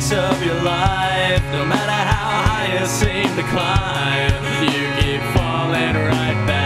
apex of your life. No matter how high you seem to climb, you keep falling right back